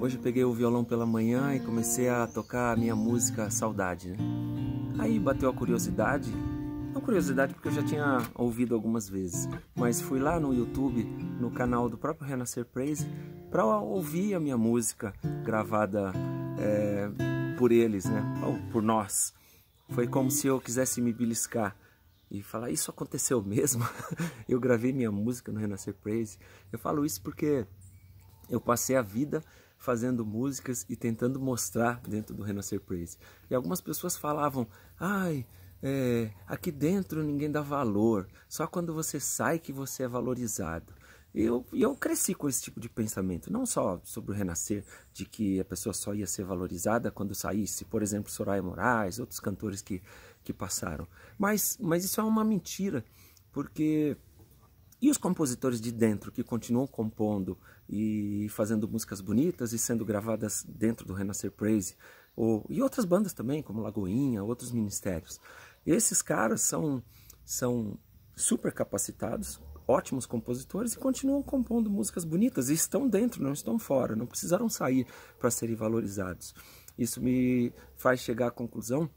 Hoje eu peguei o violão pela manhã e comecei a tocar a minha música Saudade. Né? Aí bateu a curiosidade, não curiosidade porque eu já tinha ouvido algumas vezes, mas fui lá no YouTube, no canal do próprio Renascer Praise, para ouvir a minha música gravada é, por eles, né? Ou por nós. Foi como se eu quisesse me beliscar e falar: Isso aconteceu mesmo? eu gravei minha música no Renascer Praise. Eu falo isso porque eu passei a vida fazendo músicas e tentando mostrar dentro do Renascer Praise. E algumas pessoas falavam: ai, é, aqui dentro ninguém dá valor, só quando você sai que você é valorizado. E eu, eu cresci com esse tipo de pensamento, não só sobre o renascer, de que a pessoa só ia ser valorizada quando saísse, por exemplo, Soraya Moraes, outros cantores que, que passaram. Mas, mas isso é uma mentira, porque e os compositores de dentro que continuam compondo e fazendo músicas bonitas e sendo gravadas dentro do Renascer Praise, ou, e outras bandas também, como Lagoinha, outros ministérios. Esses caras são, são super capacitados, ótimos compositores e continuam compondo músicas bonitas e estão dentro, não estão fora, não precisaram sair para serem valorizados. Isso me faz chegar à conclusão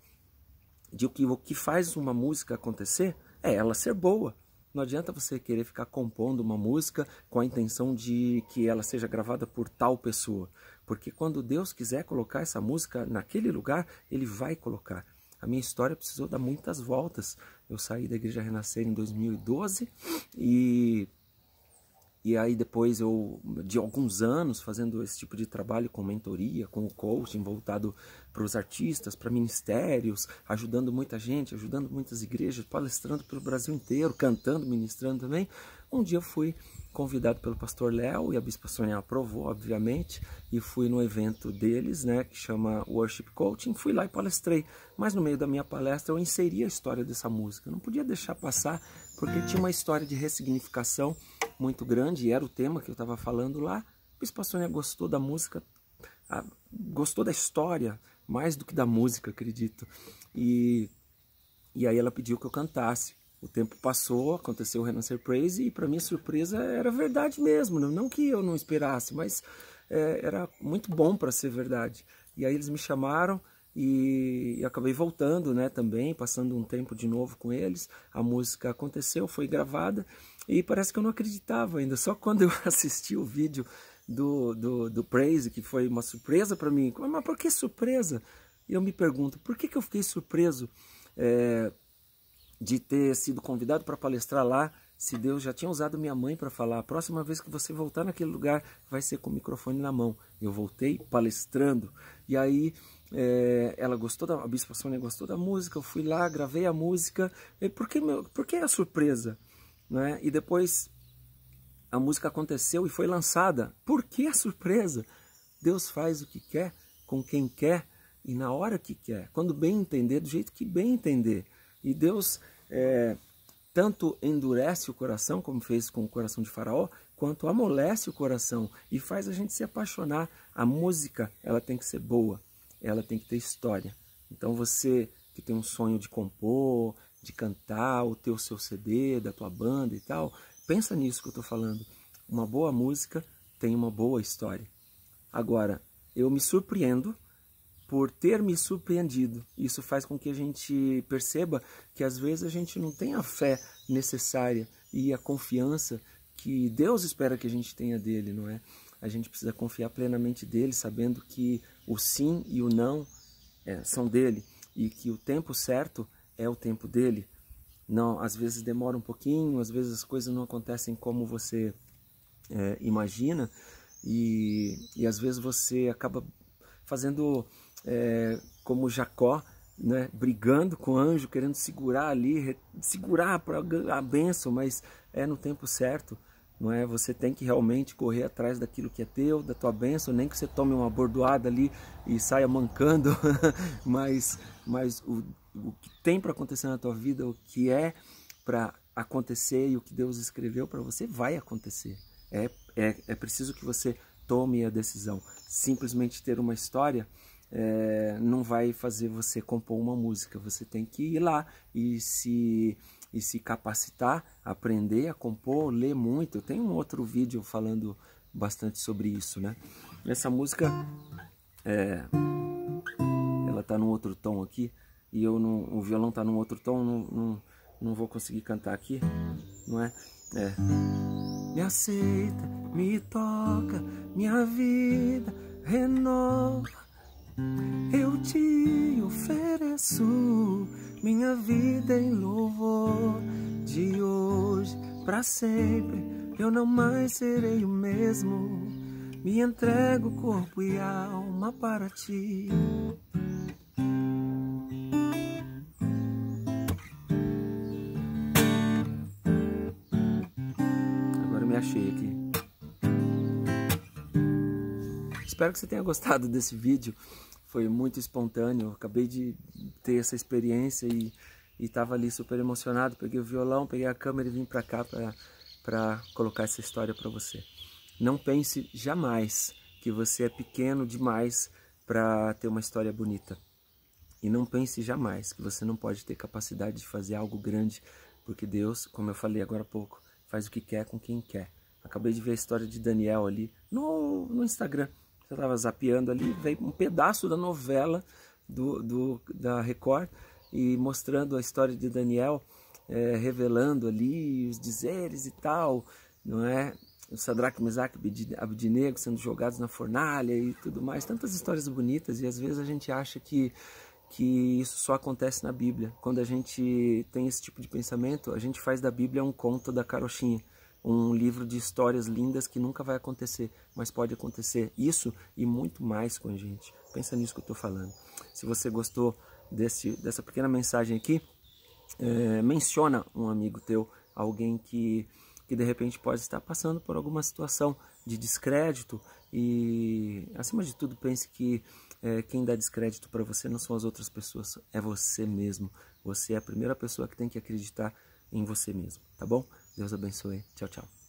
de que o que faz uma música acontecer é ela ser boa. Não adianta você querer ficar compondo uma música com a intenção de que ela seja gravada por tal pessoa. Porque quando Deus quiser colocar essa música naquele lugar, Ele vai colocar. A minha história precisou dar muitas voltas. Eu saí da Igreja Renascer em 2012 e e aí depois eu, de alguns anos, fazendo esse tipo de trabalho com mentoria, com o coaching voltado para os artistas, para ministérios, ajudando muita gente, ajudando muitas igrejas, palestrando pelo Brasil inteiro, cantando, ministrando também. Um dia eu fui convidado pelo pastor Léo e a bispa Sônia aprovou, obviamente, e fui no evento deles, né, que chama Worship Coaching, fui lá e palestrei, mas no meio da minha palestra eu inseri a história dessa música, eu não podia deixar passar, porque tinha uma história de ressignificação muito grande, e era o tema que eu estava falando lá, a bispa Sônia gostou da música, a, gostou da história, mais do que da música, acredito, e, e aí ela pediu que eu cantasse, o tempo passou, aconteceu o Renascer Praise e para minha surpresa era verdade mesmo, não que eu não esperasse, mas é, era muito bom para ser verdade. E aí eles me chamaram e, e acabei voltando, né, também, passando um tempo de novo com eles. A música aconteceu, foi gravada e parece que eu não acreditava ainda. Só quando eu assisti o vídeo do, do, do Praise, que foi uma surpresa para mim. Mas por que surpresa? E eu me pergunto, por que, que eu fiquei surpreso? É, de ter sido convidado para palestrar lá, se Deus já tinha usado minha mãe para falar, a próxima vez que você voltar naquele lugar vai ser com o microfone na mão. Eu voltei palestrando e aí é, ela gostou da a Bispa Sônia gostou da música, eu fui lá, gravei a música. E por que, meu, por que a surpresa? Né? E depois a música aconteceu e foi lançada. Por que a surpresa? Deus faz o que quer, com quem quer e na hora que quer, quando bem entender, do jeito que bem entender. E Deus é, tanto endurece o coração, como fez com o coração de Faraó, quanto amolece o coração e faz a gente se apaixonar. A música, ela tem que ser boa, ela tem que ter história. Então você que tem um sonho de compor, de cantar, ou ter o seu CD da tua banda e tal, pensa nisso que eu estou falando. Uma boa música tem uma boa história. Agora, eu me surpreendo por ter me surpreendido. Isso faz com que a gente perceba que às vezes a gente não tem a fé necessária e a confiança que Deus espera que a gente tenha dele, não é? A gente precisa confiar plenamente dele, sabendo que o sim e o não é, são dele e que o tempo certo é o tempo dele. Não, às vezes demora um pouquinho, às vezes as coisas não acontecem como você é, imagina e, e às vezes você acaba fazendo é, como Jacó, né, brigando com o anjo, querendo segurar ali, segurar para a bênção, mas é no tempo certo. Não é? Você tem que realmente correr atrás daquilo que é teu, da tua bênção, nem que você tome uma bordoada ali e saia mancando, mas, mas o, o que tem para acontecer na tua vida, o que é para acontecer e o que Deus escreveu para você vai acontecer. É, é, é preciso que você tome a decisão. Simplesmente ter uma história é, não vai fazer você compor uma música. Você tem que ir lá e se, e se capacitar, aprender a compor, ler muito. Tenho um outro vídeo falando bastante sobre isso, né? Essa música, é, ela tá num outro tom aqui e eu não, o violão tá num outro tom, não, não, não vou conseguir cantar aqui, não é? É. Me aceita, me toca, minha vida renova. Eu te ofereço minha vida em louvor de hoje para sempre. Eu não mais serei o mesmo. Me entrego corpo e alma para ti. Agora me achei aqui. Espero que você tenha gostado desse vídeo. Foi muito espontâneo. Acabei de ter essa experiência e estava ali super emocionado. Peguei o violão, peguei a câmera e vim para cá para colocar essa história para você. Não pense jamais que você é pequeno demais para ter uma história bonita. E não pense jamais que você não pode ter capacidade de fazer algo grande, porque Deus, como eu falei agora há pouco, faz o que quer com quem quer. Acabei de ver a história de Daniel ali no, no Instagram eu estava zapeando ali, veio um pedaço da novela do, do, da Record e mostrando a história de Daniel, é, revelando ali os dizeres e tal, não é? O Sadraque, Mesaque e Abdinego sendo jogados na fornalha e tudo mais, tantas histórias bonitas e às vezes a gente acha que que isso só acontece na Bíblia. Quando a gente tem esse tipo de pensamento, a gente faz da Bíblia um conto da carochinha um livro de histórias lindas que nunca vai acontecer, mas pode acontecer isso e muito mais com a gente. Pensa nisso que eu estou falando. Se você gostou desse, dessa pequena mensagem aqui, é, menciona um amigo teu, alguém que, que de repente pode estar passando por alguma situação de descrédito e, acima de tudo, pense que é, quem dá descrédito para você não são as outras pessoas, é você mesmo. Você é a primeira pessoa que tem que acreditar em você mesmo, tá bom? Deus abençoe. Tchau, tchau.